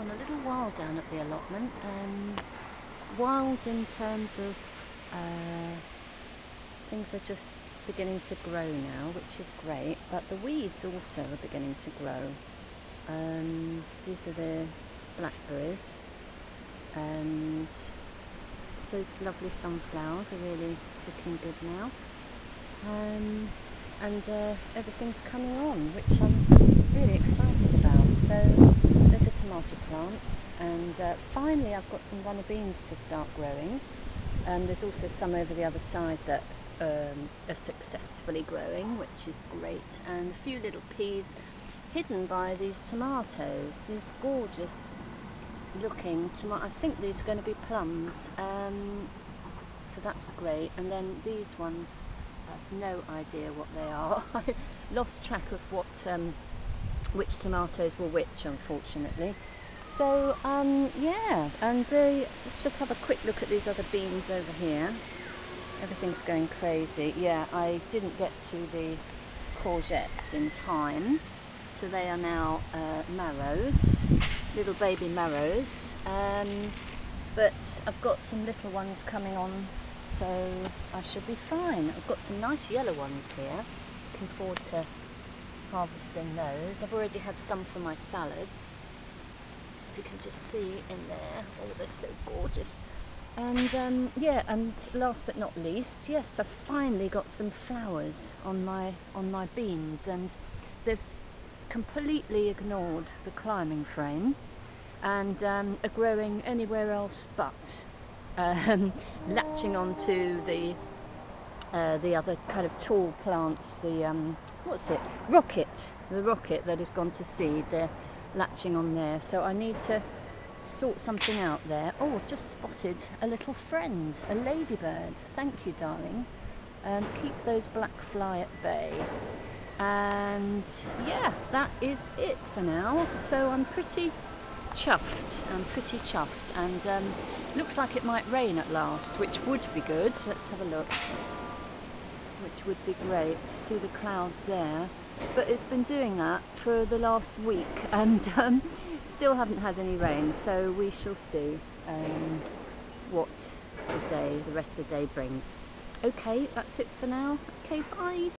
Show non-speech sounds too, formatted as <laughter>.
gone a little wild down at the allotment. Um, wild in terms of uh, things are just beginning to grow now, which is great, but the weeds also are beginning to grow. Um, these are the blackberries and those lovely sunflowers are really looking good now. Um, and uh, everything's coming on, which I'm really excited. So tomato plants, and uh, finally I've got some runner beans to start growing. And there's also some over the other side that um, are successfully growing, which is great. And a few little peas hidden by these tomatoes, these gorgeous looking tomato. I think these are going to be plums. Um, so that's great. And then these ones have no idea what they are. <laughs> I lost track of what um, which tomatoes were which, unfortunately. So um, yeah, and the, let's just have a quick look at these other beans over here. Everything's going crazy. Yeah, I didn't get to the courgettes in time, so they are now uh, marrows, little baby marrows. Um, but I've got some little ones coming on so I should be fine. I've got some nice yellow ones here. Looking forward to harvesting those. I've already had some for my salads. You can just see in there. Oh, they're so gorgeous. And um, yeah, and last but not least, yes, I've finally got some flowers on my on my beans, and they've completely ignored the climbing frame and um, are growing anywhere else but um, latching onto the uh, the other kind of tall plants, the um, what's it, rocket, the rocket that has gone to seed. They're latching on there, so I need to sort something out there. Oh, I've just spotted a little friend, a ladybird. Thank you, darling. Um, keep those black fly at bay. And yeah, that is it for now. So I'm pretty chuffed. I'm pretty chuffed and um, looks like it might rain at last, which would be good. Let's have a look. Which would be great to see the clouds there. But it's been doing that for the last week <laughs> and um, still haven't had any rain. So we shall see um, what the day, the rest of the day brings. Okay, that's it for now. Okay, bye.